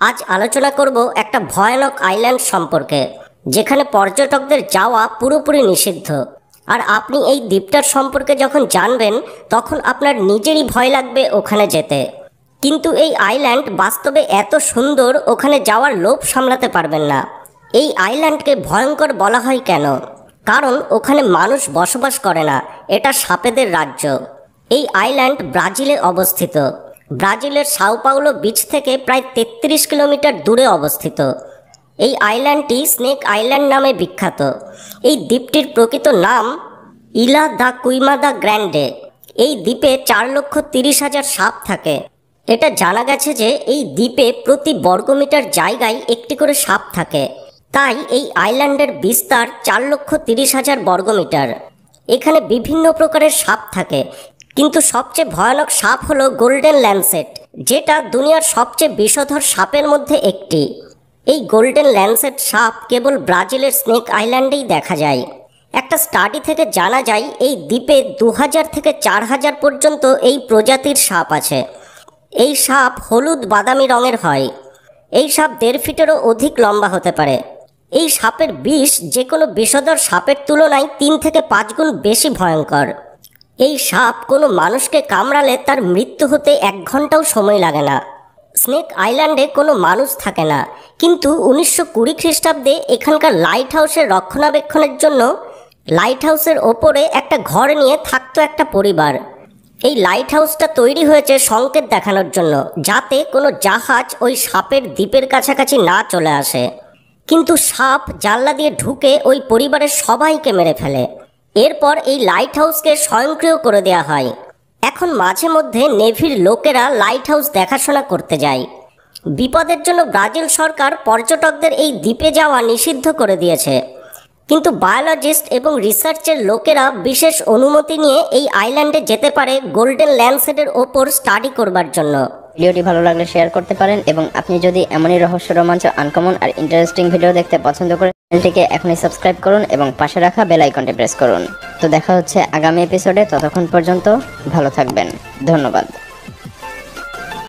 আজ আলোচনা করব একটা ভয়ানক আইল্যান্ড সম্পর্কে, যেখানে পর্যটকদের যাওয়া পুরোপুরি নিষিদ্ধ। আর আপনি এই দ্বীপটার সম্পর্কে যখন জানবেন, তখন আপনার নিজেরই ভয় লাগবে ওখানে যেতে। কিন্তু এই আইল্যান্ড বাস্তবে এত সুন্দর, ওখানে যাওয়ার লোভ সামলাতে পারবেন না। এই আইল্যান্ডকে ভয়ঙ্কর বলা হয় কেন? কারণ ওখানে মানুষ বসবাস করে না, এটা সাপেদের রাজ্য। এই আইল্যান্ড ব্রাজিলে অবস্থিত। ব্রাজিলের সাউপাউলো বিচ থেকে প্রায় তেত্রিশ কিলোমিটার দূরে অবস্থিত। এই আইল্যান্ডটি স্নেক আইল্যান্ড নামে বিখ্যাত। এই দ্বীপটির প্রকৃত নাম ইলা দা কুইমা দা গ্র্যান্ডে। এই দ্বীপে চার লক্ষ তিরিশ হাজার সাপ থাকে। এটা জানা গেছে যে এই দ্বীপে প্রতি বর্গমিটার জায়গায় একটি করে সাপ থাকে। তাই এই আইল্যান্ডের বিস্তার চার লক্ষ তিরিশ হাজার বর্গমিটার। এখানে বিভিন্ন প্রকারের সাপ থাকে। কিন্তু সবচেয়ে ভয়ানক সাপ হলো গোল্ডেন ল্যান্সেট যেটা দুনিয়ার সবচেয়ে বিষধর সাপের মধ্যে একটি। এই গোল্ডেন ল্যান্সেট সাপ কেবল ব্রাজিলের স্নেক আইল্যান্ডেই দেখা যায়। একটা স্টাডি থেকে জানা যায়, এই দ্বীপে দু হাজার থেকে চার হাজার পর্যন্ত এই প্রজাতির সাপ আছে। এই সাপ হলুদ বাদামি রঙের হয়। এই সাপ দেড় ফিটেরও অধিক লম্বা হতে পারে। এই সাপের বিষ যে কোনো বিষধর সাপের তুলনায় তিন থেকে পাঁচ গুণ বেশি ভয়ঙ্কর। এই সাপ কোনো মানুষকে কামড়ালে তার মৃত্যু হতে এক ঘন্টাও সময় লাগে না। স্নেক আইল্যান্ডে কোনো মানুষ থাকে না। কিন্তু উনিশশো কুড়ি খ্রিস্টাব্দে এখানকার লাইট হাউসের রক্ষণাবেক্ষণের জন্য লাইট হাউসের ওপরে একটা ঘর নিয়ে থাকতো একটা পরিবার। এই লাইট হাউসটা তৈরি হয়েছে সংকেত দেখানোর জন্য, যাতে কোনো জাহাজ ওই সাপের দ্বীপের কাছাকাছি না চলে আসে। কিন্তু সাপ জানলা দিয়ে ঢুকে ওই পরিবারের সবাইকে মেরে ফেলে। এরপর এই লাইট হাউসকে স্বয়ংক্রিয় করে দেওয়া হয়। এখন মাঝে মধ্যে নেভির লোকেরা লাইট হাউস দেখাশোনা করতে যায়। বিপদের জন্য ব্রাজিল সরকার পর্যটকদের এই দ্বীপে যাওয়া নিষিদ্ধ করে দিয়েছে। কিন্তু বায়োলজিস্ট এবং রিসার্চের লোকেরা বিশেষ অনুমতি নিয়ে এই আইল্যান্ডে যেতে পারে গোল্ডেন ল্যান্ডসেটের ওপর স্টাডি করবার জন্য। ভিডিওটি ভালো লাগলে শেয়ার করতে পারেন এবং আপনি যদি এমনই রহস্য, রোমাঞ্চ আনকমন আর ইন্টারেস্টিং ভিডিও দেখতে পছন্দ করেন, চ্যানেলটিকে এখনই সাবস্ক্রাইব করুন এবং পাশে রাখা বেল আইকনটি প্রেস করুন। তো দেখা হচ্ছে আগামী এপিসোডে ততক্ষণ পর্যন্ত ভালো থাকবেন। ধন্যবাদ।